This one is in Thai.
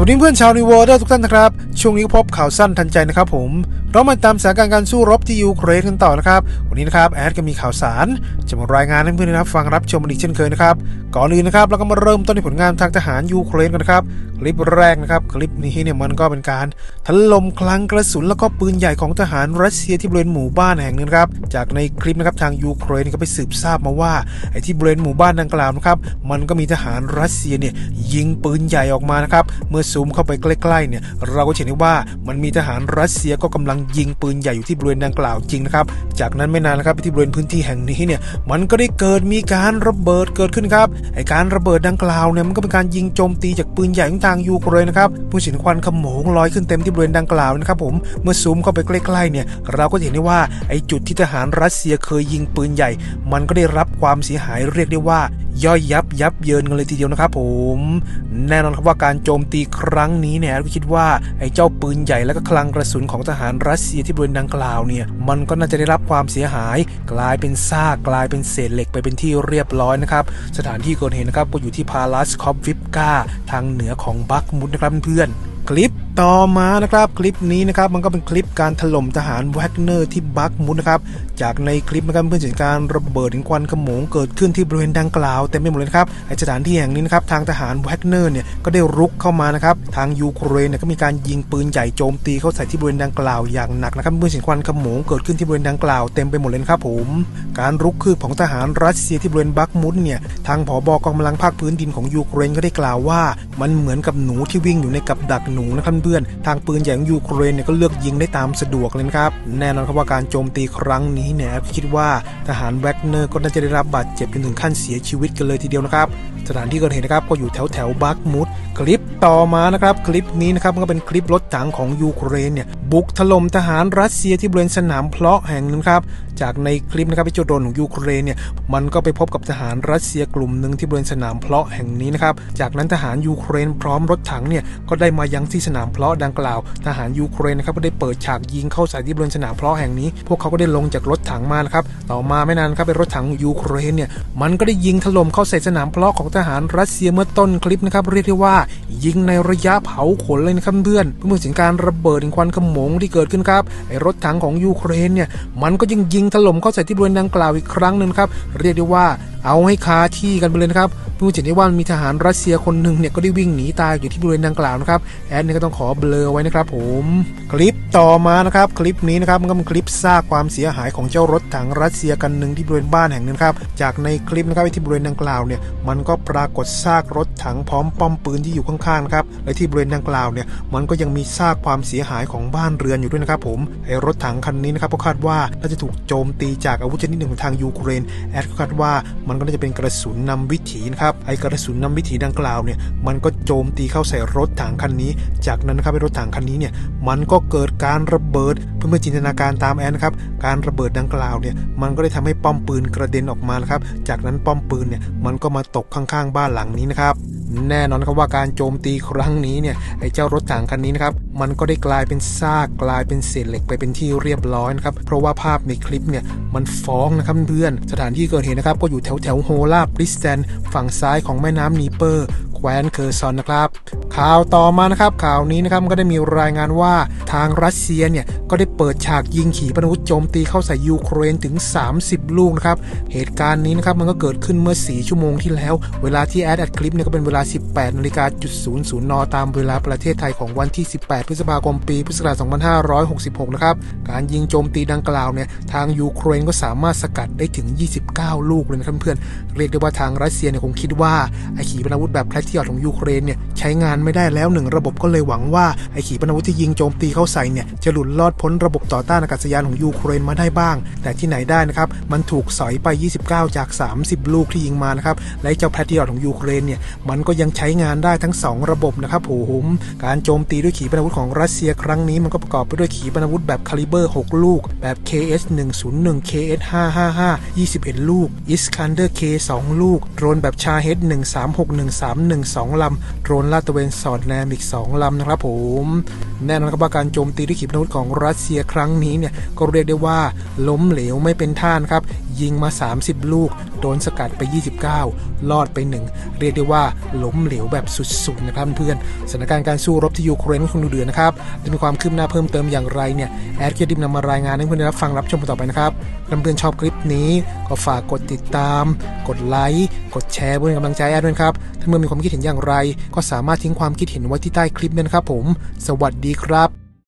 สวัสดีเพื่อนชาวนิวอร์ทุกท่านนะครับ ช่วงนี้ก็พบข่าวสั้นทันใจนะครับผมเรามาตามสถานการณ์การสู้รบที่ยูเครนกันต่อนะครับ วันนี้นะครับแอดก็มีข่าวสารจะมารายงานให้เพื่อนๆรับฟังรับชมอีกเช่นเคยนะครับก่อนอื่นนะครับเราก็มาเริ่มต้นในผลงานทางทหารยูเครนกันนะครับคลิปแรกนะครับคลิปนี้เนี่ยมันก็เป็นการถล่มคลังกระสุนแล้วก็ปืนใหญ่ของทหารรัสเซียที่บริเวณหมู่บ้านแห่งหนึ่งครับจากในคลิปนะครับทางยูเครนก็ไปสืบทราบมาว่าไอ้ที่บริเวณหมู่บ้านดังกล่าวนะครับมันก็มีทหารรัสเซียเนี่ยยิงปืนใหญ่ออกมานะครับเมื่อซูมเข้าไปใกล้ๆเนี่ยเราก็เห็นได้ว่ามันมีทหารรัสเซียก็กำลังยิงปืนใหญ่อยู่ที่บริเวณดังกล่าวจริงนะครับ จากนั้นไม่นานนะครับที่บริเวณพื้นที่แห่งนี้เนี่ยมันก็ได้เกิดมีการระเบิดเกิดขึ้นครับไอการระเบิดดังกล่าวเนี่ยมันก็เป็นการยิงโจมตีจากปืนใหญ่ของทางยูเครนนะครับผู้สินควันขโมงลอยขึ้นเต็มที่บริเวณดังกล่าวนะครับผมเมื่อซูมเข้าไปใกล้ๆเนี่ยเราก็เห็นได้ว่าไอจุดที่ทหารรัสเซียเคยยิงปืนใหญ่ มันก็ได้รับความเสียหายเรียกได้ว่าย่อยยับยับเยินกันเลยทีเดียวนะครับผมแน่นอนครับว่าการโจมตีครั้งนี้เนี่ยก็คิดว่าไอ้เจ้าปืนใหญ่และก็คลังกระสุนของทหารรัสเซียที่บริเวณดังกล่าวเนี่ยมันก็น่าจะได้รับความเสียหาย กลายเป็นซากกลายเป็นเศษเหล็กไปเป็นที่เรียบร้อยนะครับสถานที่เกิดเหตุนะครับก็อยู่ที่พาลัสคอปวิปกาทางเหนือของบักมุดนะครับเพื่อน คลิปต่อมานะครับคลิปนี้นะครับมันก็เป็นคลิปการถล่มทหารแวกเนอร์ที่บักมุดนะครับจากในคลิปนะครับเพื่อนเห็นการระเบิดถึงควันขโมงเกิดขึ้นที่บริเวณดังกล่าวเต็มไปหมดเลยครับไอสถานที่แห่งนี้นะครับทางทหารแวกเนอร์เนี่ยก็ได้รุกเข้ามานะครับทางยูเครนเนี่ยก็มีการยิงปืนใหญ่โจมตีเข้าใส่ที่บริเวณดังกล่าวอย่างหนักนะครับเพื่อนเห็นควันขโมงเกิดขึ้นที่บริเวณดังกล่าวเต็มไปหมดเลยครับผมการรุกคืบของทหารรัสเซียที่บริเวณบักมุดเนี่ยทางผบกองกำลังภาคพื้นดินของยูเครนก็ได้กล่าวว่า มันเหมือนกับหนูที่วิ่งอยู่ในกับดักหนูนะครับเพื่อนทางปืนใหญ่ของยูเครนเนี่ยก็เลือกยิงได้ตามสะดวกเลยนะครับแน่นอนครับว่าการโจมตีครั้งนี้เนี่ยคิดว่าทหารแวกเนอร์ก็น่าจะได้รับบาดเจ็บจนถึงขั้นเสียชีวิตกันเลยทีเดียวนะครับสถานที่เกิดเหตุนะครับก็อยู่แถวแถวบักมุดคลิปต่อมานะครับคลิปนี้นะครับมันก็เป็นคลิปรถถังของยูเครนเนี่ยบุกถล่มทหารรัสเซียที่บริเวณสนามเพลาะแห่งนึงครับจากในคลิปนะครับไอ้เจ้าโดรนของยูเครนเนี่ยมันก็ไปพบกับทหารรัสเซียกลุ่มหนึ่งที่บริเวณสนามเพลาะแห่งนี้นะครับจากนั้นทหารยูเครนพร้อมรถถังเนี่ยก็ได้มายังที่สนามเพลาะดังกล่าว ทหารยูเครนนะครับก็ได้เปิดฉากยิงเข้าใส่ที่บริเวณสนามเพลาะแห่งนี้ พวกเขาก็ได้ลงจากรถถังมานะครับ ต่อมาไม่นานครับเป็นรถถังยูเครนเนี่ย มันก็ได้ยิงถล่มเข้าใส่สนามเพลาะของทหารรัสเซียเมื่อต้นคลิปนะครับ เรียกได้ว่า ยิงในระยะเผาขนเลยนะครับเพื่อนเพื่อถึงการระเบิดถึงควันขโมงที่เกิดขึ้นครับ ไอรถถังของยูเครนเนี่ย มันก็ยังยิงถล่มเข้าใส่ที่บริเวณดังกล่าวอีกครั้งหนึ่งครับ เรียกได้ว่าเอาให้คาที่กันไปเลยนะครับเพื่อจะได้ว่ามีทหารรัสเซียคนหนึ่งเนี่ยก็ได้วิ่งหนีตายอยู่ที่บริเวณดังกล่าวนะครับแอดเนี่ยก็ต้องขอเบลอไว้นะครับ ผมคลิปต่อมานะครับคลิปนี้นะครับมันก็เป็นคลิปซากความเสียหายของเจ้ารถถังรัสเซียคันหนึ่งที่บริเวณบ้านแห่งหนึ่งครับจากในคลิปนะครับที่บริเวณดังกล่าวเนี่ยมันก็ปรากฏซากรถถังพร้อมป้อมปืนที่อยู่ข้างๆนะครับและที่บริเวณดังกล่าวเนี่ยมันก็ยังมีซากความเสียหายของบ้านเรือนอยู่ด้วยนะครับผมไอ้รถถังคันนี้นะครับก็คาดว่าน่าจะถูกโจมตีจากอาวุธชนิดหนึ่งของทางยูเครนแอดก็คาดว่ามันก็น่าจะเป็นกระสุนนำวิถีนะครับไอกระสุนนำวิถีดังกล่าวเนี่ยมันก็โจมตีเข้าใส่รถถังคันนี้ จากนั้นนะครับรถถังคันนี้เนี่ยมันก็เกิดการระเบิดเพื่อจินตนาการตามแอนนะครับการระเบิดดังกล่าวเนี่ยมันก็ได้ทำให้ป้อมปืนกระเด็นออกมานะครับจากนั้นป้อมปืนเนี่ยมันก็มาตกข้างๆ บ้านหลังนี้นะครับ แน่นอนครับว่าการโจมตีครั้งนี้เนี่ยไอ้เจ้ารถถังคันนี้นะครับมันก็ได้กลายเป็นซากกลายเป็นเศษเหล็กไปเป็นที่เรียบร้อยนะครับเพราะว่าภาพในคลิปเนี่ยมันฟ้องนะครับเพื่อนสถานที่เกิดเหตุนะครับก็อยู่แถวแถวโฮลาบริสแตนฝั่งซ้ายของแม่น้ำนีเปอร์แคว้นเคอร์ซอนนะครับ ข่าวต่อมานะครับข่าวนี้นะครับก็ได้มีรายงานว่าทางรัสเซียเนี่ย ก็ได้เปิดฉากยิงขีปนาวุธโจมตีเข้าใส่ยูเครนถึง 30 ลูกนะครับ เหตุการณ์นี้นะครับมันก็เกิดขึ้นเมื่อ 4 ชั่วโมงที่แล้ว เวลาที่แอดอัดคลิปเนี่ยก็เป็นเวลา 18นาฬิกาจุด00นตามเวลาประเทศไทยของวันที่ 18 พฤษภาคมปี พุทธศักราช2566 นะครับ การยิงโจมตีดังกล่าวเนี่ยทางยูเครนก็สามารถสกัดได้ถึง 29 ลูกเลยนะครับเพื่อนเรียกได้ว่าทางรัสเซียเนี่ยคงคิดว่าไอขีปนาวุธแบบแพทริออตของยูเครนเนี่ยใช้งานไม่ได้แล้วหนึ่งระบบก็เลยหวังว่าไอขีปนาวุธที่ยิงโจมตีเข้าใส่เนี่ยจะหลุดลอดพ้นระบบต่อต้านอากาศยานของยูเครนมาได้บ้าง แต่ที่ไหนได้นะครับมันถูกสอยไป 29 จาก 30 ลูกที่ยิงมานะครับและเจ้าแพทริอตของยูเครนเนี่ยมันก็ยังใช้งานได้ทั้ง 2 ระบบนะครับผมการโจมตีด้วยขีปนาวุธของรัสเซียครั้งนี้มันก็ประกอบไปด้วยขีปนาวุธแบบคาลิเบอร์ 6 ลูก แบบ KS 101 KS 555 21 ลูก Iskander K 2 ลูก โดรนแบบชาเฮด136 131 1 2 ลำ โดรนลาดตระเวนสอดแนมอีก 2 ลำนะครับผม แน่นอนครับว่าการโจมตีด้วยขีปนาวุธของรััสเซียครั้งนี้เนี่ยก็เรียกได้ว่าล้มเหลวไม่เป็นท่านครับ ยิงมา 30 ลูก โดนสกัดไป 29รอดไป1เรียกได้ว่าล้มเหลวแบบสุดๆนะครับเพื่อนสถานการณ์การสู้รบที่ยูเครนคงดูเดือดนะครับจะมีความคืบหน้าเพิ่มเติมอย่างไรเนี่ยแอดเกียรติมนำมารายงานให้เพื่อนได้รับฟังรับชมต่อไปนะครับเพื่อนชอบคลิปนี้ก็ฝากกดติดตาม กดไลค์กดแชร์เพื่อเป็นกำลังใจแอดด้วยครับถ้าเมื่อมีความคิดเห็นอย่างไร ก็สามารถทิ้งความคิดเห็นไว้ที่ใต้คลิปนั้นนะครับผม สวัสดีครับ